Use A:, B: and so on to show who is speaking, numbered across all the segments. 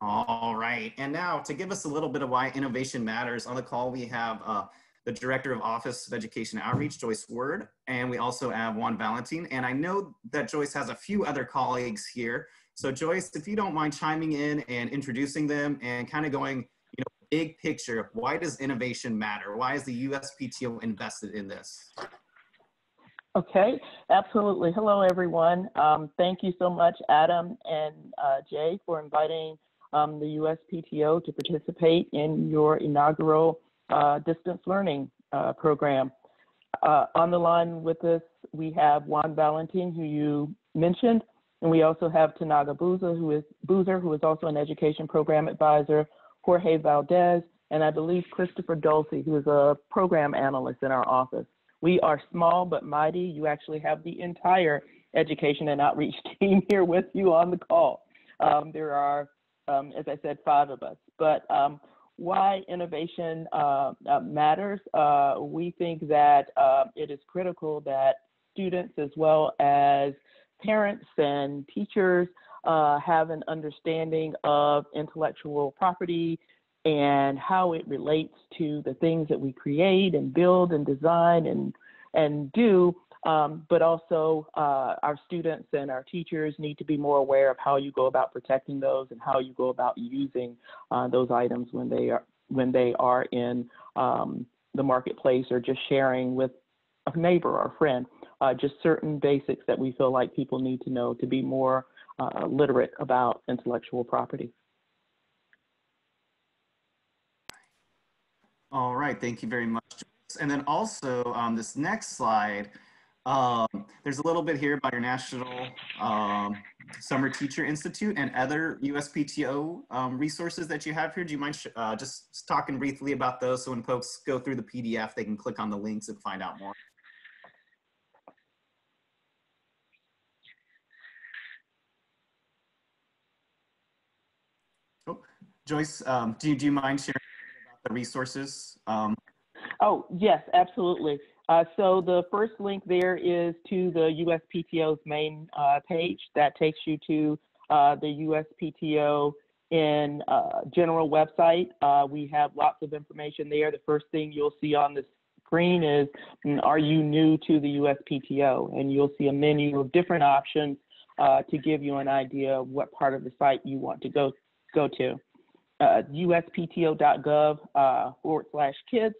A: All right. And now to give us a little bit of why innovation matters, on the call we have uh, the Director of Office of Education Outreach, Joyce Ward, and we also have Juan Valentin. And I know that Joyce has a few other colleagues here. So Joyce, if you don't mind chiming in and introducing them and kind of going, you know, big picture, why does innovation matter? Why is the USPTO invested in this?
B: Okay, absolutely. Hello, everyone. Um, thank you so much, Adam and uh, Jay, for inviting um, the USPTO to participate in your inaugural uh, distance learning uh, program. Uh, on the line with us, we have Juan Valentin, who you mentioned, and we also have Tanaga Boozer, who is Boozer, who is also an education program advisor, Jorge Valdez, and I believe Christopher Dulce, who is a program analyst in our office. We are small but mighty. You actually have the entire education and outreach team here with you on the call. Um, there are um, as I said, five of us. But um, why innovation uh, uh, matters, uh, we think that uh, it is critical that students as well as parents and teachers uh, have an understanding of intellectual property and how it relates to the things that we create and build and design and and do um, but also uh, our students and our teachers need to be more aware of how you go about protecting those and how you go about using uh, those items when they are when they are in um, the marketplace or just sharing with a neighbor or a friend. Uh, just certain basics that we feel like people need to know to be more uh, literate about intellectual property.
A: All right, thank you very much. And then also um, this next slide um, there's a little bit here about your National um, Summer Teacher Institute and other USPTO um, resources that you have here. Do you mind uh, just talking briefly about those so when folks go through the PDF, they can click on the links and find out more? Oh, Joyce, um, do, you, do you mind sharing about the resources? Um,
B: oh, yes, absolutely. Uh, so the first link there is to the USPTO's main uh, page that takes you to uh, the USPTO in uh, general website. Uh, we have lots of information there. The first thing you'll see on the screen is, mm, are you new to the USPTO? And you'll see a menu of different options uh, to give you an idea of what part of the site you want to go, go to. USPTO.gov forward slash kids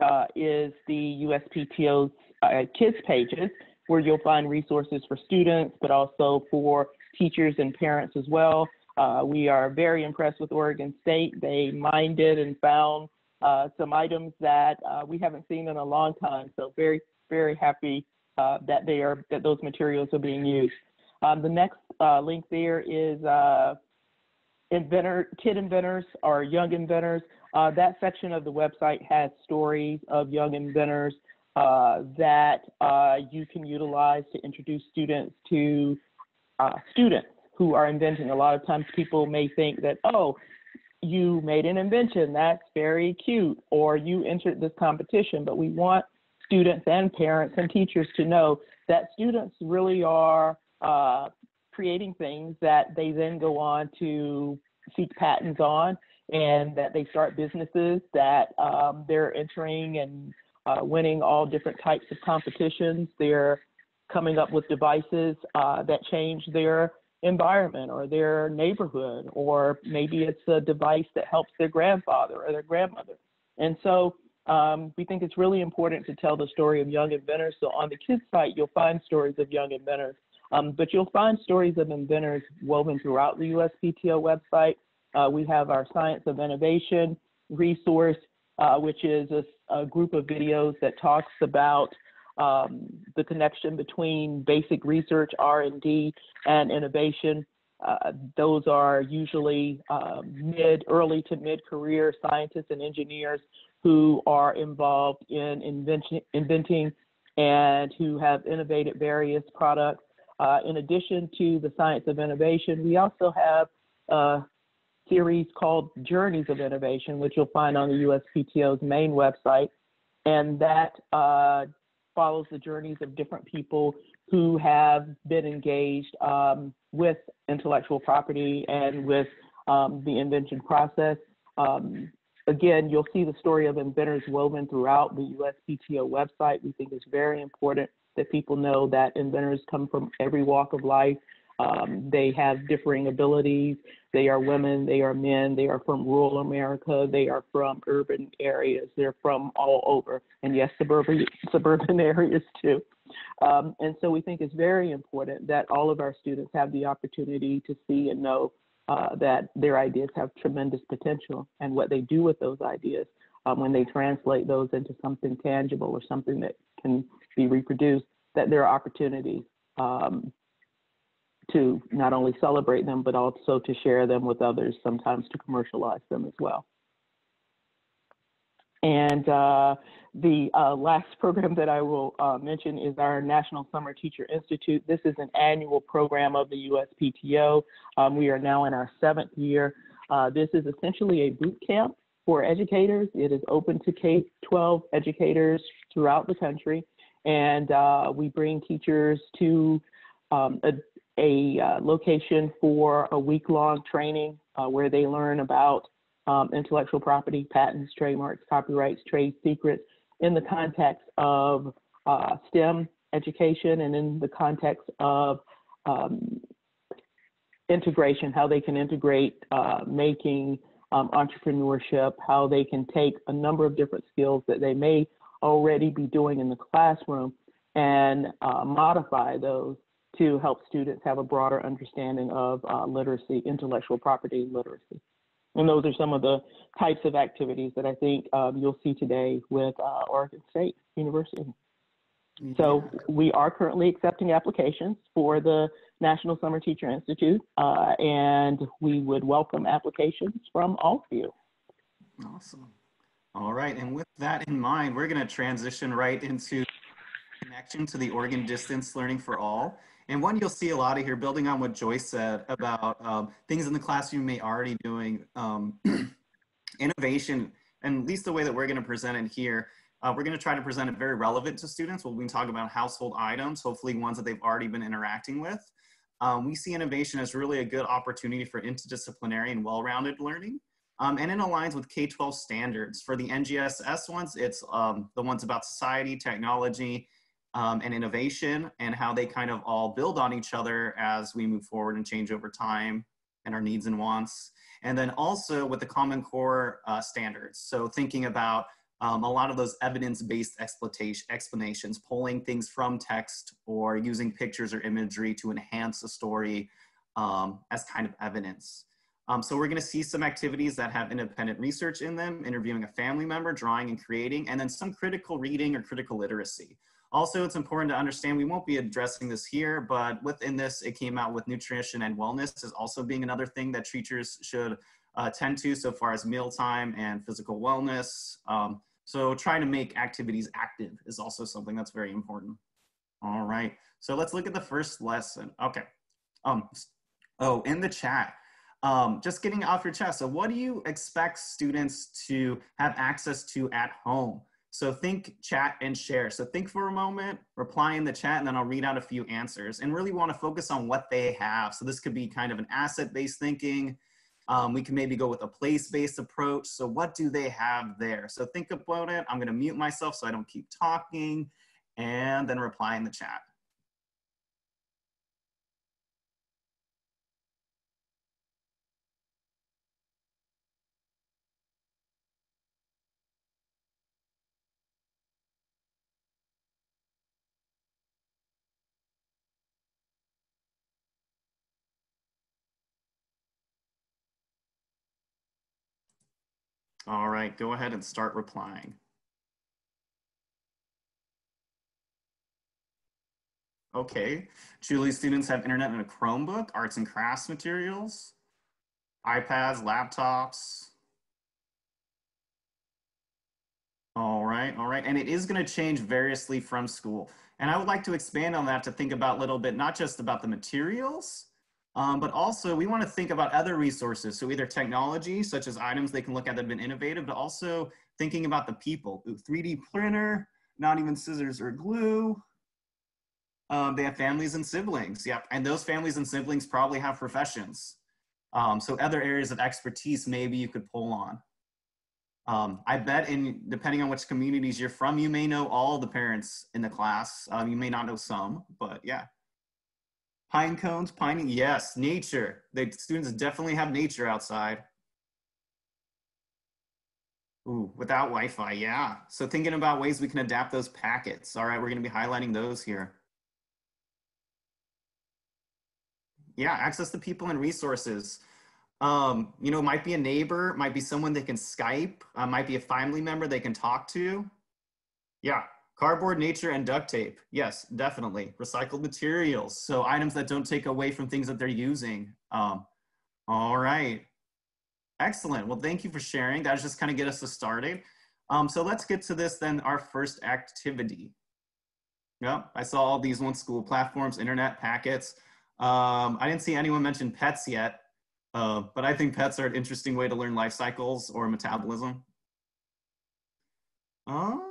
B: uh, is the USPTO's uh, kids pages, where you'll find resources for students, but also for teachers and parents as well. Uh, we are very impressed with Oregon State. They minded and found uh, some items that uh, we haven't seen in a long time. So very, very happy uh, that they are that those materials are being used. Um, the next link there is inventor, kid inventors or young inventors. Uh, that section of the website has stories of young inventors uh, that uh, you can utilize to introduce students to uh, students who are inventing. A lot of times people may think that, oh, you made an invention, that's very cute, or you entered this competition, but we want students and parents and teachers to know that students really are uh, creating things that they then go on to seek patents on and that they start businesses that um, they're entering and uh, winning all different types of competitions. They're coming up with devices uh, that change their environment or their neighborhood, or maybe it's a device that helps their grandfather or their grandmother. And so um, we think it's really important to tell the story of young inventors. So on the kids site, you'll find stories of young inventors, um, but you'll find stories of inventors woven throughout the USPTO website. Uh, we have our Science of Innovation resource, uh, which is a, a, group of videos that talks about um, the connection between basic research, R&D, and innovation. Uh, those are usually um, mid, early to mid-career scientists and engineers who are involved in invention, inventing and who have innovated various products. Uh, in addition to the science of innovation, we also have uh, series called Journeys of Innovation, which you'll find on the USPTO's main website. And that uh, follows the journeys of different people who have been engaged um, with intellectual property and with um, the invention process. Um, again, you'll see the story of inventors woven throughout the USPTO website. We think it's very important that people know that inventors come from every walk of life. Um, they have differing abilities. They are women, they are men, they are from rural America, they are from urban areas, they're from all over, and yes, suburban, suburban areas too. Um, and so we think it's very important that all of our students have the opportunity to see and know uh, that their ideas have tremendous potential and what they do with those ideas um, when they translate those into something tangible or something that can be reproduced, that there are opportunities um, to not only celebrate them, but also to share them with others, sometimes to commercialize them as well. And uh, the uh, last program that I will uh, mention is our National Summer Teacher Institute. This is an annual program of the USPTO. Um, we are now in our seventh year. Uh, this is essentially a boot camp for educators. It is open to K-12 educators throughout the country. And uh, we bring teachers to um, a, uh, location for a week-long training where they learn about um, intellectual property, patents, trademarks, copyrights, trade secrets in the context of uh, STEM education and in the context of um, integration, how they can integrate uh, making, um, entrepreneurship, how they can take a number of different skills that they may already be doing in the classroom and uh, modify those to help students have a broader understanding of uh, literacy, intellectual property literacy. And those are some of the types of activities that I think um, you'll see today with uh, Oregon State University. So we are currently accepting applications for the National Summer Teacher Institute, uh, and we would welcome applications from all of you.
A: Awesome. All right, and with that in mind, we're going to transition right into connection to the Oregon Distance Learning for All. And one you'll see a lot of here, building on what Joyce said about um, things in the classroom may already doing um, innovation, and at least the way that we're going to present it here, uh, we're going to try to present it very relevant to students. We'll be talking about household items, hopefully ones that they've already been interacting with. Um, we see innovation as really a good opportunity for interdisciplinary and well-rounded learning. Um, and it aligns with K-12 standards. For the NGSS ones, it's um, the ones about society, technology, um, and innovation and how they kind of all build on each other as we move forward and change over time and our needs and wants. And then also with the Common Core uh, standards. So thinking about um, a lot of those evidence-based explanations, pulling things from text or using pictures or imagery to enhance a story um, as kind of evidence. Um, so we're gonna see some activities that have independent research in them, interviewing a family member, drawing and creating, and then some critical reading or critical literacy. Also, it's important to understand we won't be addressing this here, but within this, it came out with nutrition and wellness as also being another thing that teachers should uh, tend to so far as mealtime and physical wellness. Um, so trying to make activities active is also something that's very important. All right, so let's look at the first lesson. Okay. Um, oh, in the chat, um, just getting off your chest. So what do you expect students to have access to at home? So think chat and share. So think for a moment, reply in the chat, and then I'll read out a few answers and really want to focus on what they have. So this could be kind of an asset-based thinking. Um, we can maybe go with a place-based approach. So what do they have there? So think about it. I'm going to mute myself so I don't keep talking and then reply in the chat. All right, go ahead and start replying. Okay, Julie students have internet and a Chromebook, arts and crafts materials, iPads, laptops. All right, all right, and it is gonna change variously from school. And I would like to expand on that to think about a little bit, not just about the materials, um, but also we want to think about other resources. So either technology, such as items they can look at that have been innovative, but also thinking about the people. Ooh, 3D printer, not even scissors or glue. Um, they have families and siblings. Yep. And those families and siblings probably have professions. Um, so other areas of expertise maybe you could pull on. Um, I bet in depending on which communities you're from, you may know all the parents in the class. Um, you may not know some, but yeah. Pine cones, pining, yes, nature. The students definitely have nature outside. Ooh, without Wi-Fi, yeah. So thinking about ways we can adapt those packets. All right, we're gonna be highlighting those here. Yeah, access to people and resources. Um, you know, might be a neighbor, might be someone they can Skype, uh, might be a family member they can talk to. Yeah, cardboard, nature, and duct tape. Yes, definitely. Recycled materials. So items that don't take away from things that they're using. Um, all right. Excellent. Well, thank you for sharing. That just kind of get us started. Um, so let's get to this then, our first activity. Yep, I saw all these one school platforms, internet packets. Um, I didn't see anyone mention pets yet. Uh, but I think pets are an interesting way to learn life cycles or metabolism. Oh,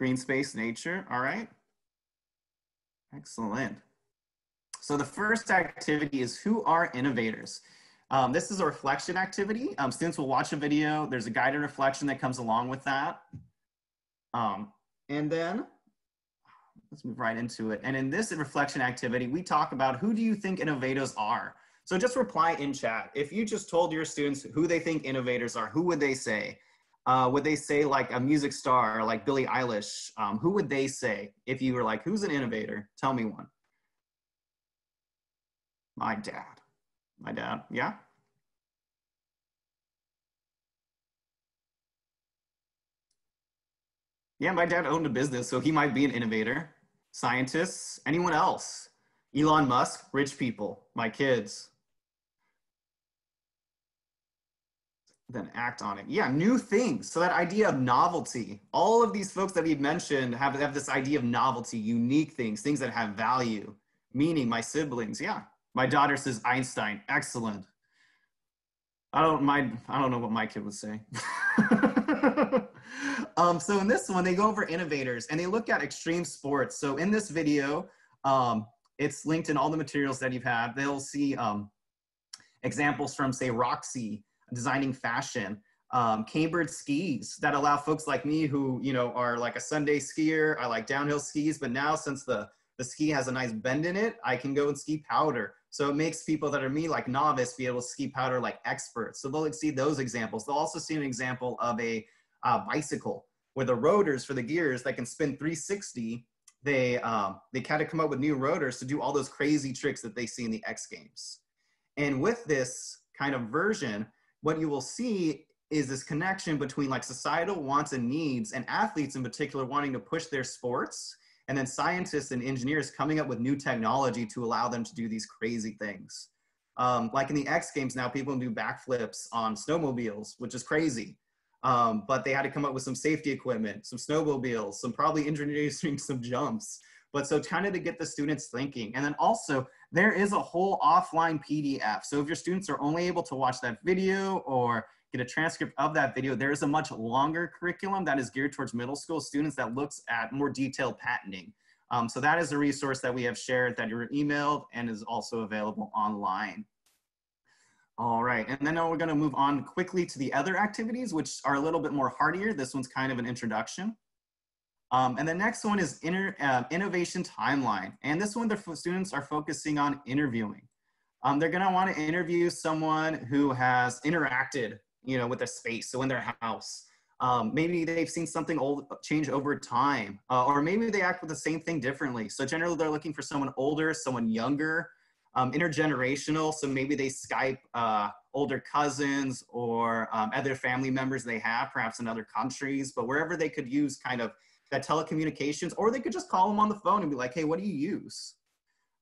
A: green space, nature, all right. Excellent. So the first activity is who are innovators? Um, this is a reflection activity. Um, students will watch a video. There's a guided reflection that comes along with that. Um, and then let's move right into it. And in this reflection activity, we talk about who do you think innovators are? So just reply in chat. If you just told your students who they think innovators are, who would they say? Uh, would they say like a music star like Billie Eilish? Um, who would they say if you were like, who's an innovator? Tell me one. My dad. My dad, yeah? Yeah, my dad owned a business, so he might be an innovator. Scientists, anyone else? Elon Musk, rich people, my kids. Then act on it. Yeah, new things. So that idea of novelty. All of these folks that we've mentioned have, have this idea of novelty, unique things, things that have value. Meaning, my siblings. Yeah, my daughter says Einstein. Excellent. I don't my I don't know what my kid would say. um, so in this one, they go over innovators and they look at extreme sports. So in this video, um, it's linked in all the materials that you've had. They'll see um, examples from say Roxy designing fashion. Um, Cambridge skis that allow folks like me who, you know, are like a Sunday skier. I like downhill skis, but now since the, the ski has a nice bend in it, I can go and ski powder. So it makes people that are me like novice be able to ski powder like experts. So they'll see those examples. They'll also see an example of a uh, bicycle where the rotors for the gears that can spin 360 they um, they kind of come up with new rotors to do all those crazy tricks that they see in the X Games. And with this kind of version, what you will see is this connection between like societal wants and needs and athletes in particular wanting to push their sports and then scientists and engineers coming up with new technology to allow them to do these crazy things. Um, like in the X Games now, people do backflips on snowmobiles, which is crazy. Um, but they had to come up with some safety equipment, some snowmobiles, some probably introducing some jumps. But so kind of to get the students thinking. And then also there is a whole offline PDF. So if your students are only able to watch that video or get a transcript of that video, there is a much longer curriculum that is geared towards middle school students that looks at more detailed patenting. Um, so that is a resource that we have shared that you're emailed and is also available online. All right, and then we're gonna move on quickly to the other activities, which are a little bit more hardier. This one's kind of an introduction. Um, and the next one is inter, uh, innovation timeline. And this one, the students are focusing on interviewing. Um, they're gonna wanna interview someone who has interacted you know, with a space, so in their house. Um, maybe they've seen something old change over time, uh, or maybe they act with the same thing differently. So generally they're looking for someone older, someone younger, um, intergenerational. So maybe they Skype uh, older cousins or um, other family members they have, perhaps in other countries, but wherever they could use kind of that telecommunications, or they could just call them on the phone and be like, hey, what do you use?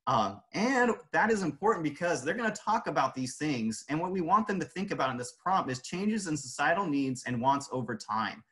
A: Um, and that is important because they're going to talk about these things. And what we want them to think about in this prompt is changes in societal needs and wants over time.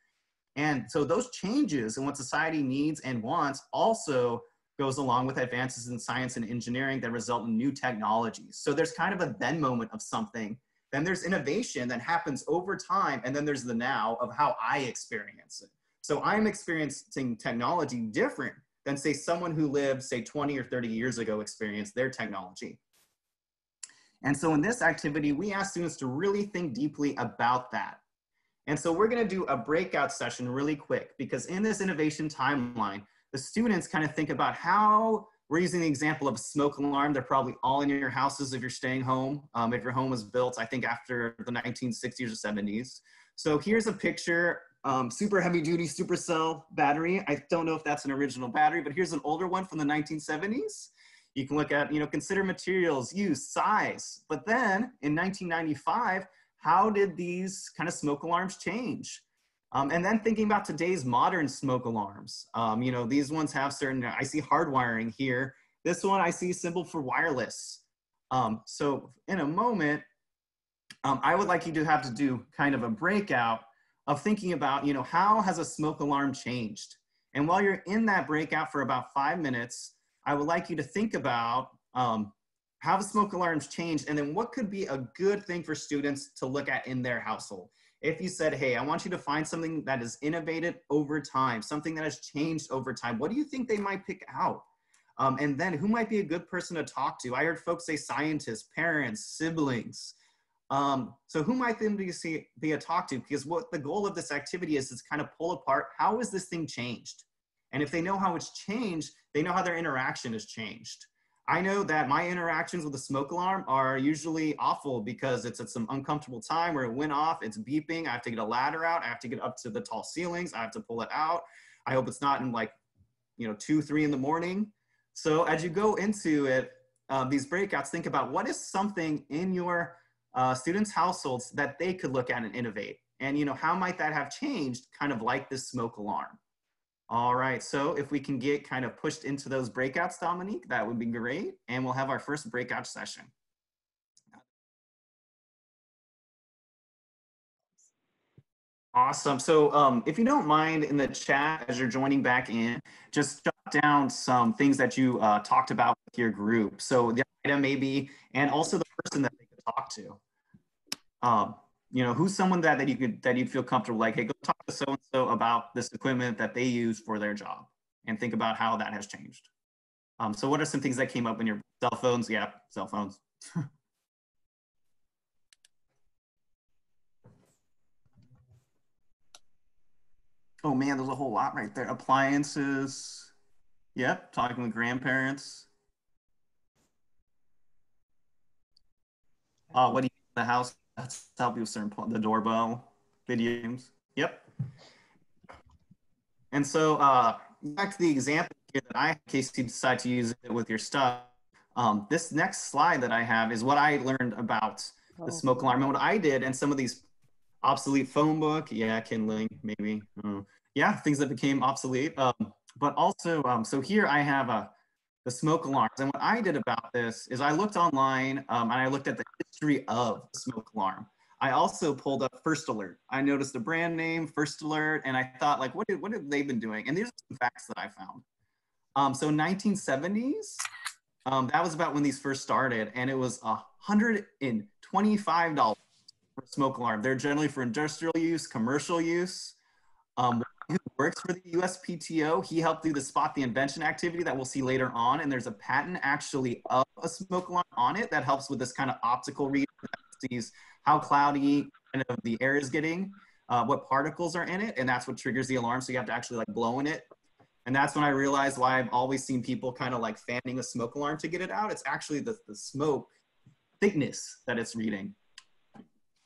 A: And so those changes in what society needs and wants also goes along with advances in science and engineering that result in new technologies. So there's kind of a then moment of something. Then there's innovation that happens over time. And then there's the now of how I experience it. So I'm experiencing technology different than say someone who lived say 20 or 30 years ago experienced their technology. And so in this activity, we ask students to really think deeply about that. And so we're gonna do a breakout session really quick because in this innovation timeline, the students kind of think about how we're using the example of a smoke alarm. They're probably all in your houses if you're staying home. Um, if your home was built, I think after the 1960s or 70s. So here's a picture, um, super heavy duty supercell battery. I don't know if that's an original battery, but here's an older one from the 1970s. You can look at, you know, consider materials, use, size. But then in 1995, how did these kind of smoke alarms change? Um, and then thinking about today's modern smoke alarms, um, you know, these ones have certain, I see hardwiring here. This one I see symbol for wireless. Um, so in a moment, um, I would like you to have to do kind of a breakout of thinking about, you know, how has a smoke alarm changed? And while you're in that breakout for about five minutes, I would like you to think about um, how the smoke alarms changed and then what could be a good thing for students to look at in their household. If you said hey i want you to find something that is innovated over time something that has changed over time what do you think they might pick out? Um, and then who might be a good person to talk to? I heard folks say scientists parents siblings um, so who might then be, see, be a talk to because what the goal of this activity is is kind of pull apart how is this thing changed and if they know how it's changed they know how their interaction has changed I know that my interactions with the smoke alarm are usually awful because it's at some uncomfortable time where it went off, it's beeping, I have to get a ladder out, I have to get up to the tall ceilings, I have to pull it out. I hope it's not in like, you know, two, three in the morning. So as you go into it, um, these breakouts, think about what is something in your uh, students' households that they could look at and innovate. And, you know, how might that have changed kind of like this smoke alarm? All right, so if we can get kind of pushed into those breakouts, Dominique, that would be great. And we'll have our first breakout session. Awesome. So um, if you don't mind in the chat as you're joining back in, just jot down some things that you uh, talked about with your group. So the item maybe, and also the person that they talk to. Um, you know, who's someone that, that you could, that you'd feel comfortable like, hey, go talk to so-and-so about this equipment that they use for their job and think about how that has changed. Um, so what are some things that came up in your cell phones? Yeah, cell phones. oh man, there's a whole lot right there. Appliances. Yep, talking with grandparents. Uh, what do you in the house? That's how people start the doorbell, video games. Yep. And so uh, back to the example here that I, in case you decide to use it with your stuff, um, this next slide that I have is what I learned about the oh. smoke alarm and what I did and some of these obsolete phone book, yeah, kindling, maybe. Uh, yeah, things that became obsolete. Um, but also, um, so here I have a, the smoke alarms. And what I did about this is I looked online um, and I looked at the history of smoke alarm. I also pulled up First Alert. I noticed the brand name First Alert, and I thought, like, what, did, what have they been doing? And these are some facts that I found. Um, so 1970s, um, that was about when these first started, and it was $125 for smoke alarm. They're generally for industrial use, commercial use. Um, works for the USPTO. He helped do the spot the invention activity that we'll see later on. And there's a patent actually of a smoke alarm on it that helps with this kind of optical read that sees how cloudy kind of the air is getting, uh, what particles are in it. And that's what triggers the alarm. So you have to actually like blow in it. And that's when I realized why I've always seen people kind of like fanning a smoke alarm to get it out. It's actually the, the smoke thickness that it's reading.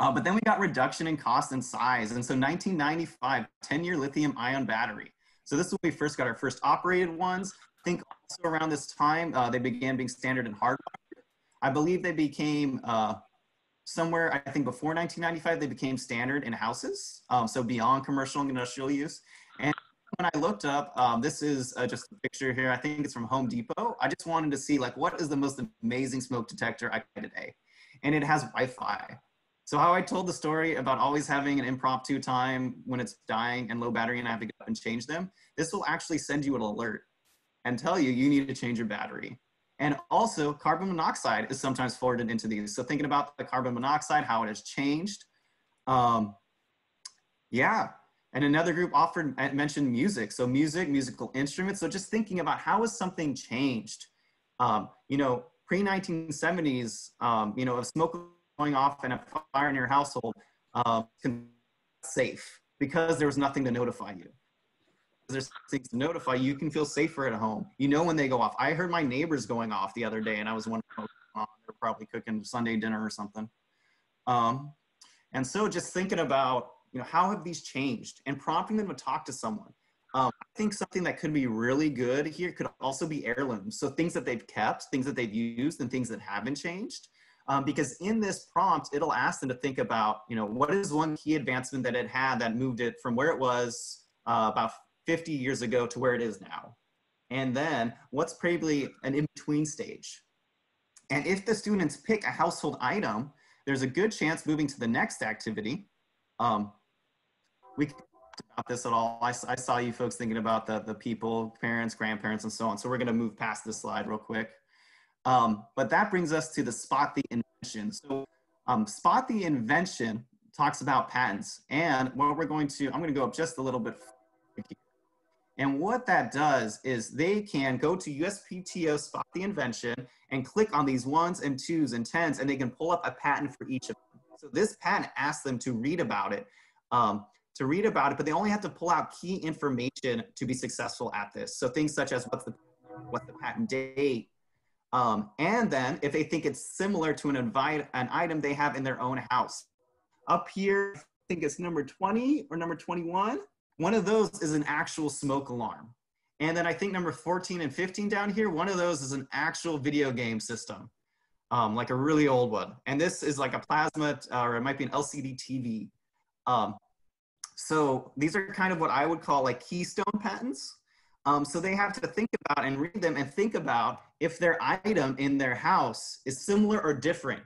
A: Uh, but then we got reduction in cost and size. And so 1995, 10 year lithium ion battery. So this is when we first got our first operated ones. I think also around this time, uh, they began being standard in hardware. I believe they became uh, somewhere, I think before 1995, they became standard in houses. Um, so beyond commercial and industrial use. And when I looked up, um, this is uh, just a picture here. I think it's from Home Depot. I just wanted to see like, what is the most amazing smoke detector I get today? And it has Wi-Fi. So how I told the story about always having an impromptu time when it's dying and low battery and I have to go up and change them, this will actually send you an alert and tell you you need to change your battery. And also carbon monoxide is sometimes forwarded into these. So thinking about the carbon monoxide, how it has changed. Um, yeah, and another group offered mentioned music. So music, musical instruments. So just thinking about how has something changed? Um, you know, pre 1970s, um, you know, if smoke going off and a fire in your household, um, safe because there was nothing to notify you. There's things to notify you. You can feel safer at home. You know when they go off. I heard my neighbors going off the other day, and I was wondering, they're probably cooking Sunday dinner or something. Um, and so just thinking about, you know, how have these changed and prompting them to talk to someone. Um, I think something that could be really good here could also be heirlooms. So things that they've kept, things that they've used, and things that haven't changed. Um, because in this prompt, it'll ask them to think about, you know, what is one key advancement that it had that moved it from where it was uh, about 50 years ago to where it is now? And then what's probably an in-between stage? And if the students pick a household item, there's a good chance moving to the next activity. Um, we about this at all. I, I, saw you folks thinking about the, the people, parents, grandparents, and so on. So we're gonna move past this slide real quick. Um, but that brings us to the spot the invention. So um, spot the invention talks about patents. And what we're going to, I'm gonna go up just a little bit. And what that does is they can go to USPTO spot the invention and click on these ones and twos and tens and they can pull up a patent for each of them. So this patent asks them to read about it. Um, to read about it, but they only have to pull out key information to be successful at this. So things such as what's the what's the patent date, um, and then if they think it's similar to an invite an item they have in their own house. Up here, I think it's number 20 or number 21. One of those is an actual smoke alarm. And then I think number 14 and 15 down here, one of those is an actual video game system, um, like a really old one. And this is like a plasma, uh, or it might be an LCD TV. Um, so these are kind of what I would call like keystone patents. Um, so they have to think about and read them and think about if their item in their house is similar or different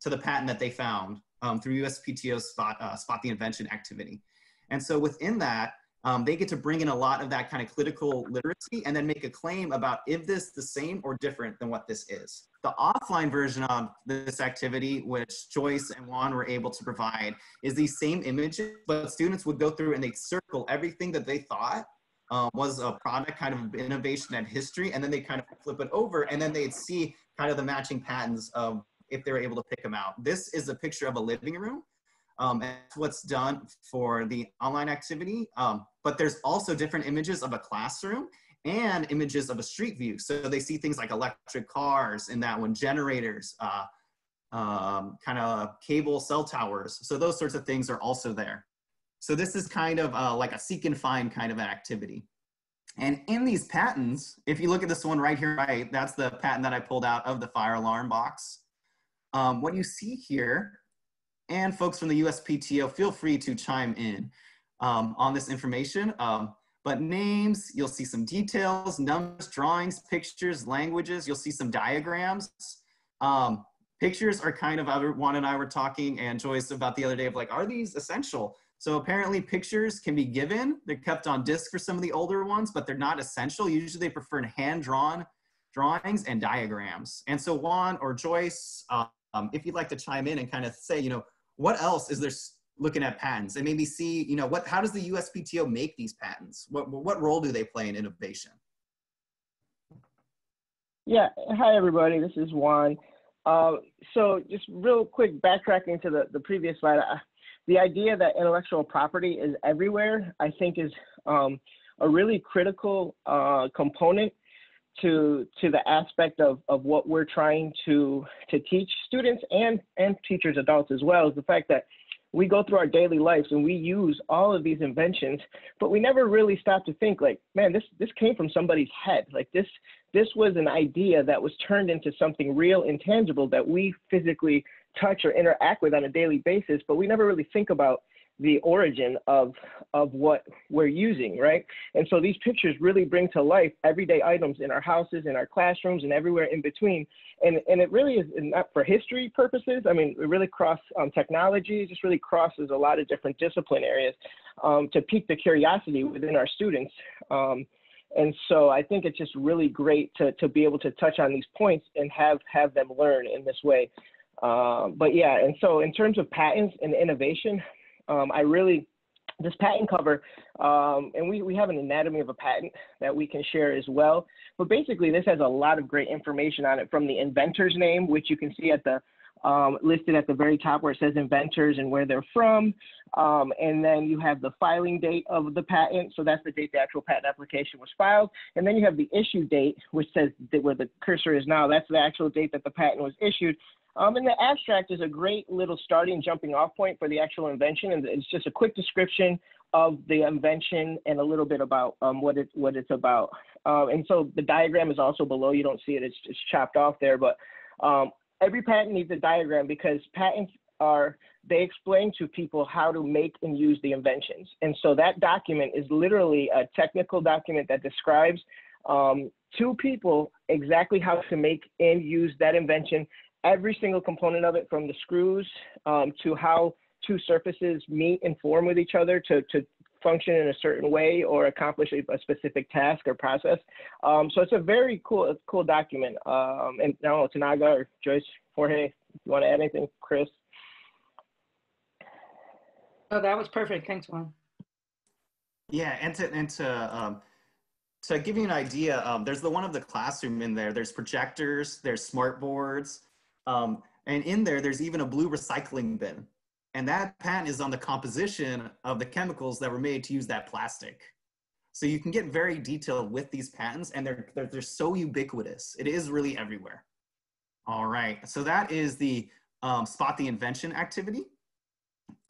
A: to the patent that they found um, through USPTO spot, uh, spot the invention activity. And so within that, um, they get to bring in a lot of that kind of critical literacy and then make a claim about if this the same or different than what this is. The offline version of this activity, which Joyce and Juan were able to provide, is these same images, but students would go through and they'd circle everything that they thought um, was a product kind of innovation and history, and then they kind of flip it over, and then they'd see kind of the matching patents of if they were able to pick them out. This is a picture of a living room. Um, and that's what's done for the online activity. Um, but there's also different images of a classroom and images of a street view. So they see things like electric cars in that one, generators, uh, um, kind of cable cell towers. So those sorts of things are also there. So this is kind of uh, like a seek and find kind of an activity. And in these patents, if you look at this one right here, right, that's the patent that I pulled out of the fire alarm box. Um, what you see here, and folks from the USPTO, feel free to chime in um, on this information. Um, but names, you'll see some details, numbers, drawings, pictures, languages, you'll see some diagrams. Um, pictures are kind of, Juan and I were talking and Joyce about the other day of like, are these essential? So apparently pictures can be given. They're kept on disk for some of the older ones, but they're not essential. Usually they prefer hand-drawn drawings and diagrams. And so Juan or Joyce, um, if you'd like to chime in and kind of say, you know, what else is there looking at patents and maybe see, you know, what, how does the USPTO make these patents? What, what role do they play in innovation?
C: Yeah, hi everybody, this is Juan. Uh, so just real quick backtracking to the, the previous slide, uh, the idea that intellectual property is everywhere, I think is um, a really critical uh, component to to the aspect of, of what we're trying to to teach students and and teachers adults as well is the fact that we go through our daily lives and we use all of these inventions but we never really stop to think like man this this came from somebody's head. Like this this was an idea that was turned into something real and tangible that we physically touch or interact with on a daily basis, but we never really think about the origin of of what we're using, right? And so these pictures really bring to life everyday items in our houses, in our classrooms, and everywhere in between. And and it really is not for history purposes. I mean, it really cross um, technology. It just really crosses a lot of different discipline areas um, to pique the curiosity within our students. Um, and so I think it's just really great to to be able to touch on these points and have have them learn in this way. Um, but yeah, and so in terms of patents and innovation, um, I really this patent cover, um, and we, we have an anatomy of a patent that we can share as well. But basically, this has a lot of great information on it from the inventor's name, which you can see at the um, listed at the very top where it says inventors and where they're from. Um, and then you have the filing date of the patent. So that's the date the actual patent application was filed. And then you have the issue date, which says where the cursor is now. That's the actual date that the patent was issued. Um, and the abstract is a great little starting jumping off point for the actual invention. And it's just a quick description of the invention and a little bit about um, what, it, what it's about. Um, and so the diagram is also below. You don't see it, it's, it's chopped off there. But um, every patent needs a diagram because patents are they explain to people how to make and use the inventions. And so that document is literally a technical document that describes um, to people exactly how to make and use that invention, every single component of it from the screws um, to how two surfaces meet and form with each other to, to function in a certain way or accomplish a, a specific task or process. Um, so it's a very cool, cool document. Um, and I don't know, Tanaga or Joyce, Jorge, you want to add anything, Chris?
D: Oh, that was perfect. Thanks, Juan.
A: Yeah, and to and to um, to give you an idea, um, there's the one of the classroom in there. There's projectors, there's smart boards, um, and in there there's even a blue recycling bin. And that patent is on the composition of the chemicals that were made to use that plastic. So you can get very detailed with these patents and they're, they're, they're so ubiquitous. It is really everywhere. All right, so that is the um, spot the invention activity.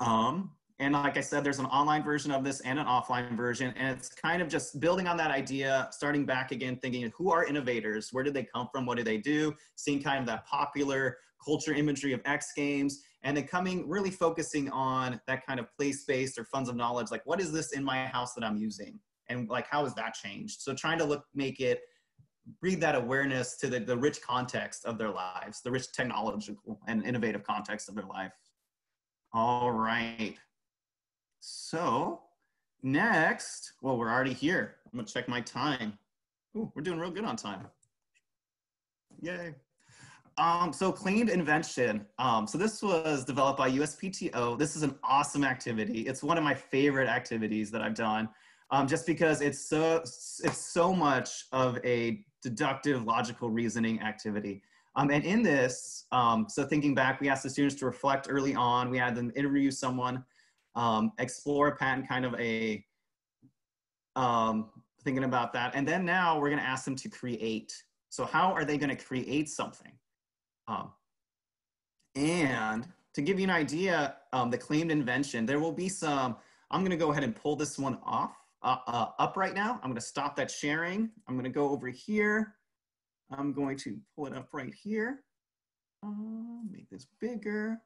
A: Um, and like I said, there's an online version of this and an offline version. And it's kind of just building on that idea, starting back again, thinking who are innovators? Where did they come from? What do they do? Seeing kind of that popular culture imagery of X Games and then coming really focusing on that kind of place-based or funds of knowledge like what is this in my house that i'm using and like how has that changed so trying to look make it breathe that awareness to the, the rich context of their lives the rich technological and innovative context of their life all right so next well we're already here i'm gonna check my time Ooh, we're doing real good on time yay um, so claimed invention. Um, so this was developed by USPTO. This is an awesome activity. It's one of my favorite activities that I've done, um, just because it's so it's so much of a deductive, logical reasoning activity. Um, and in this, um, so thinking back, we asked the students to reflect early on. We had them interview someone, um, explore a patent, kind of a thinking about that, and then now we're going to ask them to create. So how are they going to create something? Um, and to give you an idea, um, the claimed invention, there will be some, I'm gonna go ahead and pull this one off, uh, uh, up right now. I'm gonna stop that sharing. I'm gonna go over here. I'm going to pull it up right here. Uh, make this bigger.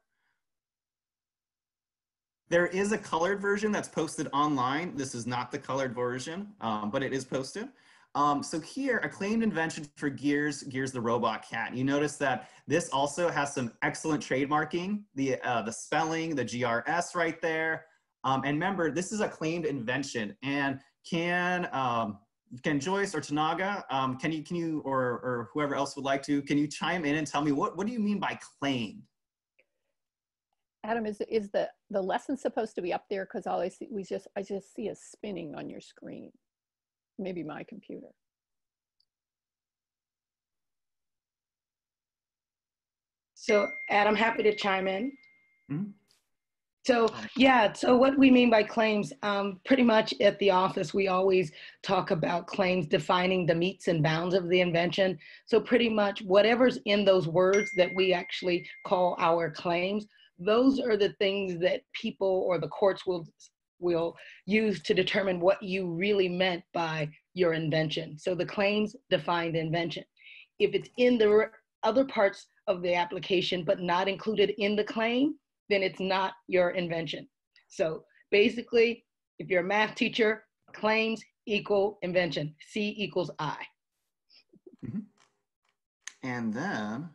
A: There is a colored version that's posted online. This is not the colored version, um, but it is posted. Um, so here, a claimed invention for Gears, Gears the Robot Cat. You notice that this also has some excellent trademarking, the, uh, the spelling, the GRS right there. Um, and remember, this is a claimed invention. And can, um, can Joyce or Tanaga, um, can you, can you or, or whoever else would like to, can you chime in and tell me what, what do you mean by claimed?
E: Adam, is, is the, the lesson supposed to be up there? Because all I see, we just, I just see a spinning on your screen maybe my computer.
D: So, Adam, happy to chime in. Mm-hmm. So, yeah, so what we mean by claims, um, pretty much at the office, we always talk about claims defining the metes and bounds of the invention. So, pretty much whatever's in those words that we actually call our claims, those are the things that people or the courts will will use to determine what you really meant by your invention. So the claims define the invention. If it's in the other parts of the application but not included in the claim, then it's not your invention. So basically, if you're a math teacher, claims equal invention. C equals I.
A: Mm -hmm. And then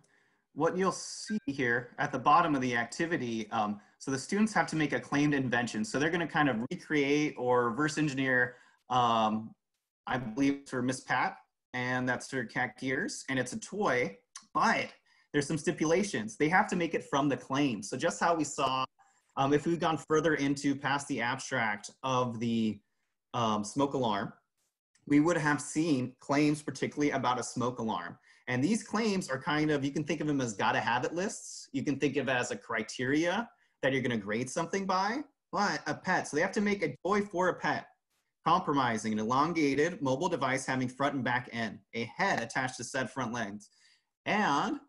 A: what you'll see here at the bottom of the activity, um, so the students have to make a claimed invention. So they're gonna kind of recreate or reverse engineer, um, I believe for Miss Pat, and that's for Cat Gears, and it's a toy, but there's some stipulations. They have to make it from the claim. So just how we saw Um, if we've gone further into past the abstract of the um, smoke alarm, we would have seen claims particularly about a smoke alarm. And these claims are kind of, you can think of them as gotta have it lists. You can think of as a criteria that you're gonna grade something by, but a pet. So they have to make a toy for a pet, compromising an elongated mobile device having front and back end, a head attached to said front legs. And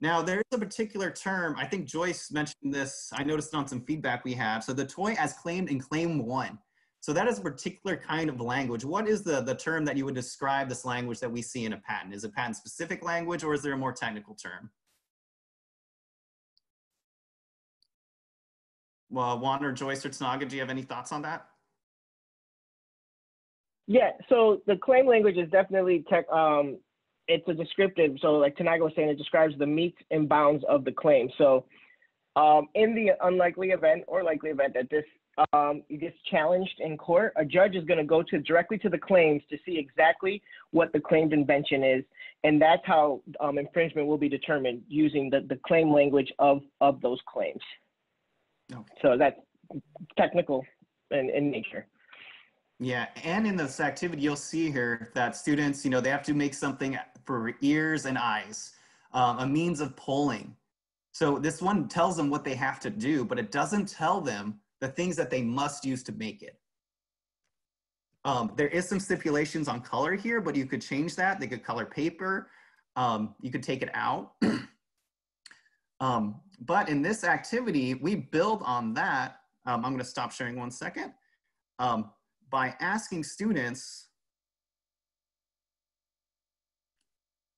A: now there's a particular term, I think Joyce mentioned this, I noticed on some feedback we have. So the toy as claimed in claim one. So that is a particular kind of language. What is the, the term that you would describe this language that we see in a patent? Is it patent specific language or is there a more technical term? Well, Juan or Joyce or Tanaga, do you have any thoughts on that?
C: Yeah, so the claim language is definitely tech, um, it's a descriptive. So like Tanaga was saying, it describes the metes and bounds of the claim. So um, in the unlikely event or likely event that this um, gets challenged in court, a judge is going to go to directly to the claims to see exactly what the claimed invention is, and that's how um, infringement will be determined using the, the claim language of of those claims. Okay. So that's technical in, in nature.
A: Yeah, and in this activity, you'll see here that students, you know, they have to make something for ears and eyes, um, a means of polling. So this one tells them what they have to do, but it doesn't tell them the things that they must use to make it. Um, there is some stipulations on color here, but you could change that. They could color paper. Um, you could take it out. um, but in this activity, we build on that. Um, I'm gonna stop sharing one second. Um, by asking students,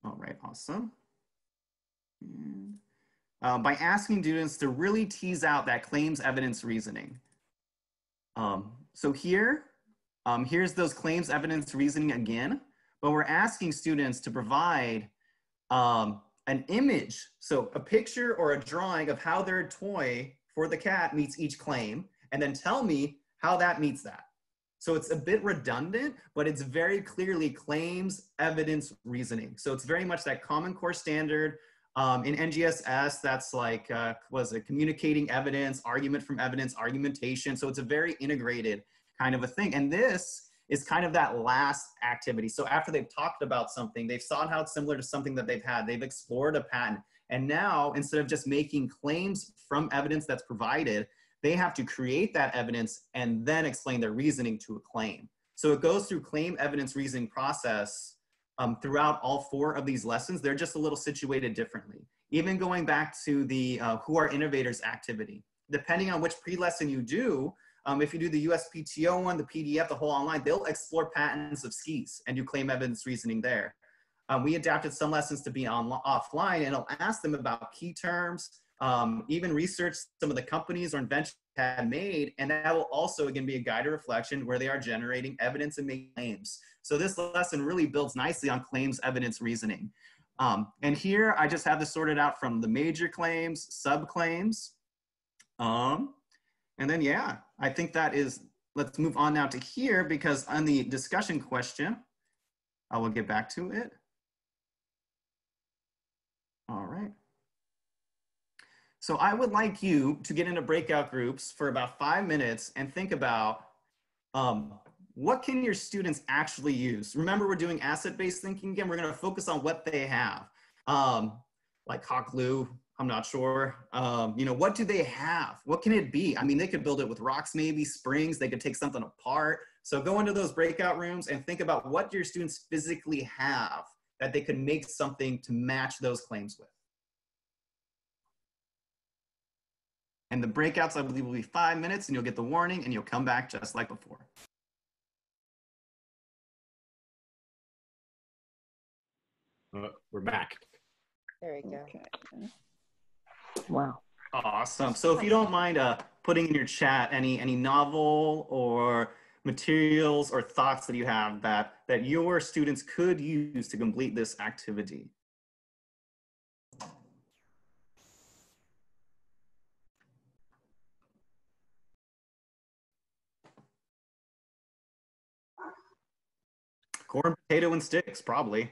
A: all right, awesome. And uh, by asking students to really tease out that claims evidence reasoning. Um, so here, um, here's those claims evidence reasoning again, but we're asking students to provide um, an image, so a picture or a drawing of how their toy for the cat meets each claim, and then tell me how that meets that. So it's a bit redundant, but it's very clearly claims evidence reasoning. So it's very much that common core standard um, in NGSS, that's like, uh, was it communicating evidence, argument from evidence, argumentation. So it's a very integrated kind of a thing. And this is kind of that last activity. So after they've talked about something, they've how it's similar to something that they've had, they've explored a patent. And now, instead of just making claims from evidence that's provided, they have to create that evidence and then explain their reasoning to a claim. So it goes through claim evidence reasoning process um, throughout all four of these lessons. They're just a little situated differently. Even going back to the uh, Who Are Innovators activity, depending on which pre-lesson you do, um, if you do the USPTO one, the PDF, the whole online, they'll explore patents of skis and do claim evidence reasoning there. Um, we adapted some lessons to be on offline and it'll ask them about key terms, um, even research some of the companies or inventions had made, and that will also again be a guided reflection where they are generating evidence and making claims. So this lesson really builds nicely on claims evidence reasoning. Um, and here I just have this sorted out from the major claims, subclaims. Um, and then, yeah, I think that is, let's move on now to here because on the discussion question, I will get back to it. All right. So I would like you to get into breakout groups for about five minutes and think about um, what can your students actually use? Remember, we're doing asset-based thinking again. We're going to focus on what they have, um, like glue. I'm not sure. Um, you know, what do they have? What can it be? I mean, they could build it with rocks, maybe springs. They could take something apart. So go into those breakout rooms and think about what your students physically have that they could make something to match those claims with. And the breakouts, I believe, will be five minutes and you'll get the warning and you'll come back just like before.
F: Uh, we're back.
G: There we go.
E: Okay.
C: Wow.
A: Awesome. So if you don't mind uh, putting in your chat any any novel or materials or thoughts that you have that that your students could use to complete this activity. Corn, potato, and sticks, probably.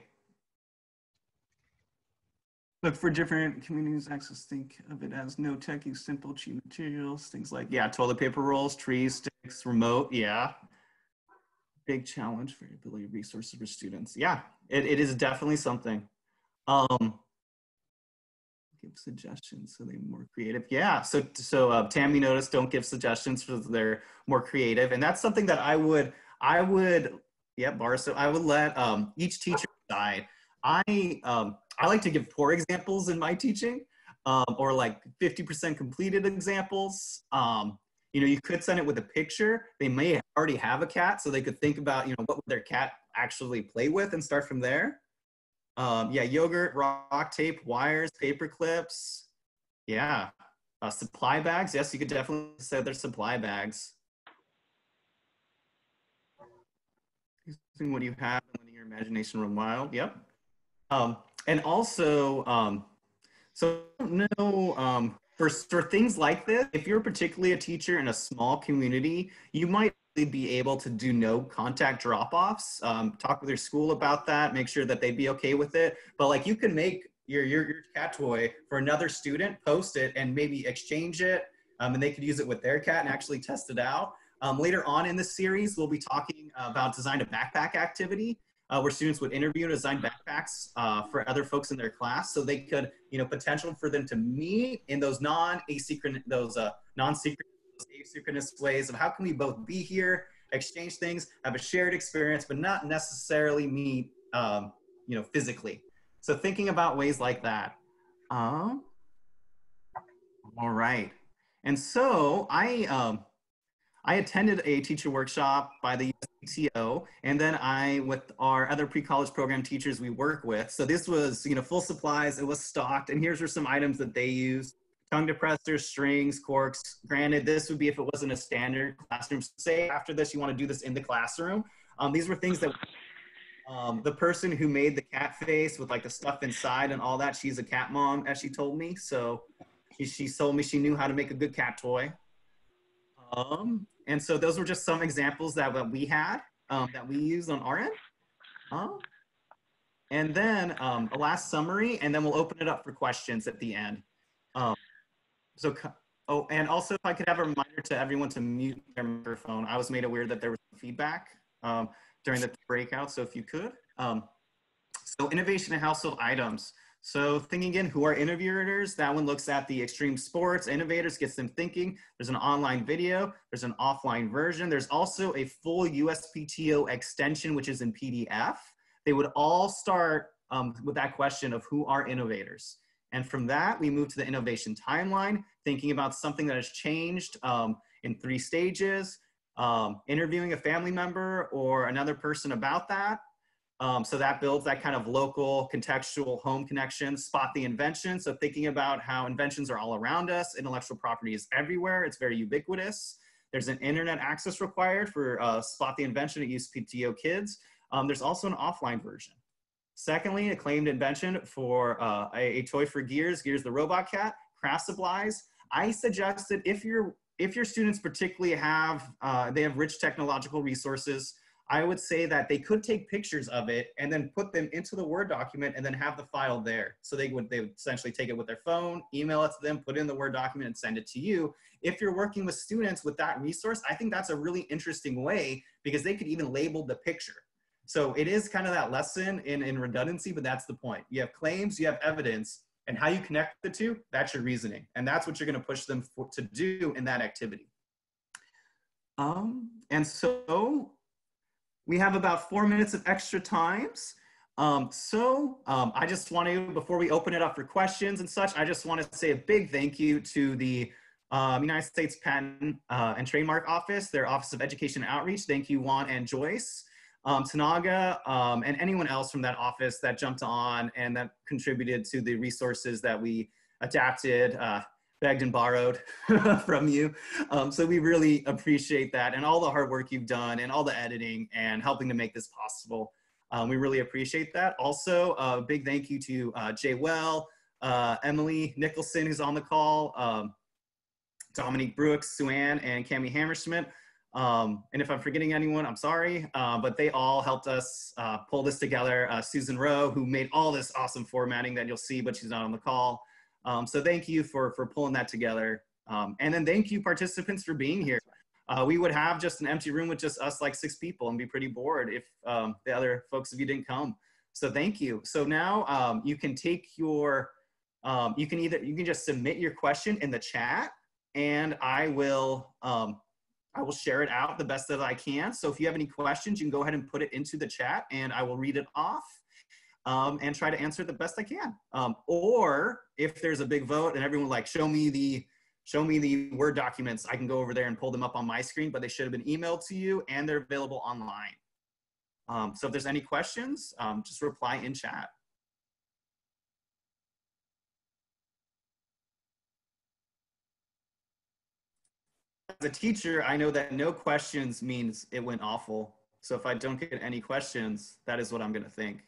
A: look for different communities access think of it as no tech use simple cheap materials things like yeah toilet paper rolls trees sticks remote yeah big challenge for ability resources for students yeah it, it is definitely something um give suggestions so they're more creative yeah so so uh, tammy noticed don't give suggestions for they're more creative and that's something that i would i would yeah bar so i would let um each teacher decide i um I like to give poor examples in my teaching um, or like 50% completed examples. Um, you know, you could send it with a picture. They may already have a cat, so they could think about, you know, what would their cat actually play with and start from there. Um, yeah, yogurt, rock tape, wires, paper clips. Yeah, uh, supply bags. Yes, you could definitely say they're supply bags. Using what you have and letting your imagination run wild. Yep. Um, and also, um, so no, um, for, for things like this, if you're particularly a teacher in a small community, you might be able to do no contact drop-offs. Um, talk with your school about that, make sure that they'd be okay with it. But like you can make your, your, your cat toy for another student, post it and maybe exchange it um, and they could use it with their cat and actually test it out. Um, later on in this series, we'll be talking about design a backpack activity uh, where students would interview and design backpacks uh, for other folks in their class, so they could, you know, potential for them to meet in those non-asynchronous, those uh, non-synchronous, asynchronous ways of how can we both be here, exchange things, have a shared experience, but not necessarily meet, um, you know, physically. So thinking about ways like that. Um, all right. And so I, um, I attended a teacher workshop by the USPTO, and then I, with our other pre-college program teachers we work with. So this was, you know, full supplies. It was stocked, and here's are some items that they use: tongue depressors, strings, corks. Granted, this would be if it wasn't a standard classroom. Say after this, you want to do this in the classroom. Um, these were things that um, the person who made the cat face with like the stuff inside and all that. She's a cat mom, as she told me. So she, she told me she knew how to make a good cat toy. Um, and so those were just some examples that, that we had um, that we used on our end. And then um, a last summary, and then we'll open it up for questions at the end. Um, so, oh, and also if I could have a reminder to everyone to mute their microphone. I was made aware that there was feedback um, during the breakout, so if you could. Um, so innovation in household items. So thinking again, who are interviewers? That one looks at the extreme sports, innovators, gets them thinking. There's an online video, there's an offline version. There's also a full USPTO extension, which is in PDF. They would all start um, with that question of who are innovators. And from that, we move to the innovation timeline, thinking about something that has changed um, in three stages, um, interviewing a family member or another person about that, um, so that builds that kind of local contextual home connection, spot the invention. So thinking about how inventions are all around us, intellectual property is everywhere, it's very ubiquitous. There's an internet access required for uh, spot the invention at USPTO kids. Um, there's also an offline version. Secondly, a claimed invention for uh, a, a, toy for Gears, Gears the Robot Cat, craft supplies. I suggested if your if your students particularly have uh, they have rich technological resources, I would say that they could take pictures of it and then put them into the Word document and then have the file there. So they would, they would essentially take it with their phone, email it to them, put it in the Word document and send it to you. If you're working with students with that resource, I think that's a really interesting way because they could even label the picture. So it is kind of that lesson in, in redundancy, but that's the point. You have claims, you have evidence, and how you connect the two, that's your reasoning. And that's what you're gonna push them for, to do in that activity. Um, and so we have about four minutes of extra times. Um, so um, I just want to, before we open it up for questions and such, I just want to say a big thank you to the um, United States Patent uh, and Trademark Office, their Office of Education and Outreach. Thank you, Juan and Joyce, um, Tanaga, um, and anyone else from that office that jumped on and that contributed to the resources that we adapted. Uh, begged and borrowed from you. Um, so we really appreciate that and all the hard work you've done and all the editing and helping to make this possible. Um, we really appreciate that. Also, a uh, big thank you to uh, Jay Well, uh, Emily Nicholson, who's on the call, um, Dominique Brooks, Sue Ann, and Cami Hammerschmidt. Um, and if I'm forgetting anyone, I'm sorry, uh, but they all helped us uh, pull this together. Uh, Susan Rowe, who made all this awesome formatting that you'll see, but she's not on the call. Um, so thank you for, for pulling that together. Um, and then thank you participants for being here. Uh, we would have just an empty room with just us like six people and be pretty bored if um, the other folks of you didn't come. So thank you. So now um, you can take your, um, you can either, you can just submit your question in the chat and I will, um, I will share it out the best that I can. So if you have any questions, you can go ahead and put it into the chat and I will read it off um, and try to answer the best I can. Um, or if there's a big vote and everyone like, show me the, show me the Word documents, I can go over there and pull them up on my screen, but they should have been emailed to you and they're available online. Um, so if there's any questions, um, just reply in chat. As a teacher, I know that no questions means it went awful. So if I don't get any questions, that is what I'm going to think.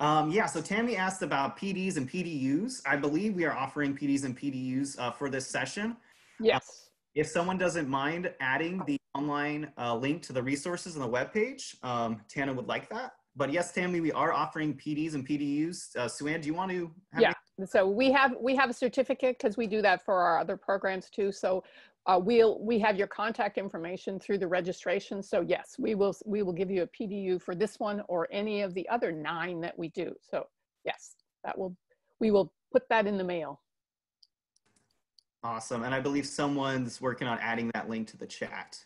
A: Um, yeah, so Tammy asked about PDs and PDUs. I believe we are offering PDs and PDUs uh, for this session.
E: Yes.
A: If someone doesn't mind adding the online uh, link to the resources on the webpage, um, Tana would like that. But yes, Tammy, we are offering PDs and PDUs. Uh, Suann, do you want to?
E: yeah. So we have we have a certificate because we do that for our other programs too. So uh, we'll we have your contact information through the registration. So yes, we will we will give you a PDU for this one or any of the other nine that we do. So yes, that will we will put that in the mail.
A: Awesome. And I believe someone's working on adding that link to the chat.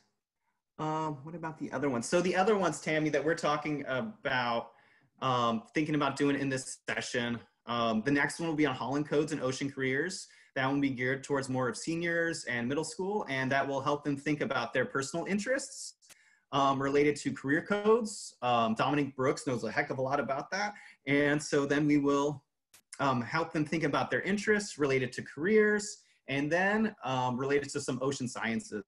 A: Um, what about the other ones? So the other ones, Tammy, that we're talking about, um, thinking about doing in this session. Um, the next one will be on Holland Codes and Ocean Careers. That will be geared towards more of seniors and middle school, and that will help them think about their personal interests um, related to career codes. Um, Dominic Brooks knows a heck of a lot about that. And so then we will um, help them think about their interests related to careers and then um, related to some ocean sciences.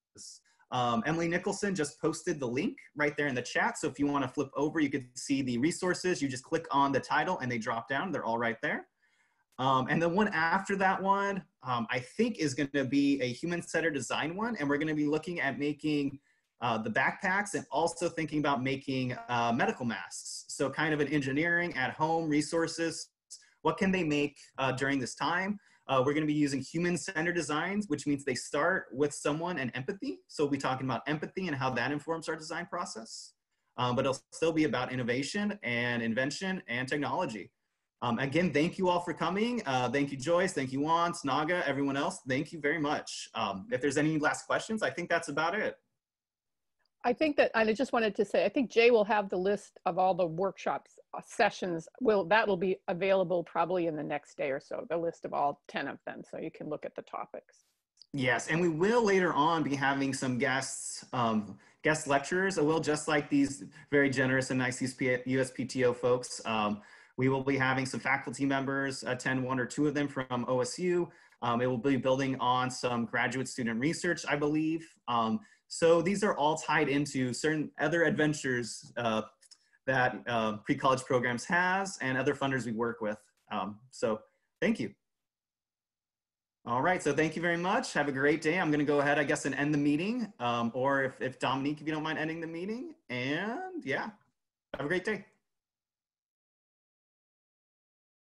A: Um, Emily Nicholson just posted the link right there in the chat. So if you want to flip over, you can see the resources. You just click on the title and they drop down. They're all right there. Um, and the one after that one, um, I think is going to be a human-centered design one. And we're going to be looking at making uh, the backpacks and also thinking about making uh, medical masks. So kind of an engineering at home resources. What can they make uh, during this time? Uh, we're going to be using human-centered designs, which means they start with someone and empathy. So we'll be talking about empathy and how that informs our design process. Um, but it'll still be about innovation and invention and technology. Um, again, thank you all for coming. Uh, thank you, Joyce. Thank you, Juan, Naga, everyone else. Thank you very much. Um, if there's any last questions, I think that's about it.
E: I think that and I just wanted to say, I think Jay will have the list of all the workshops uh, sessions. Will that will be available probably in the next day or so, the list of all 10 of them. So you can look at the topics.
A: Yes, and we will later on be having some guests, um, guest lecturers. I will just like these very generous and nice USPTO folks. Um, we will be having some faculty members attend one or two of them from OSU. Um, it will be building on some graduate student research, I believe. Um, so these are all tied into certain other adventures uh, that uh, pre-college programs has and other funders we work with. Um, so thank you. All right, so thank you very much. Have a great day. I'm gonna go ahead, I guess, and end the meeting. Um, or if, if Dominique, if you don't mind ending the meeting. And yeah, have a great day.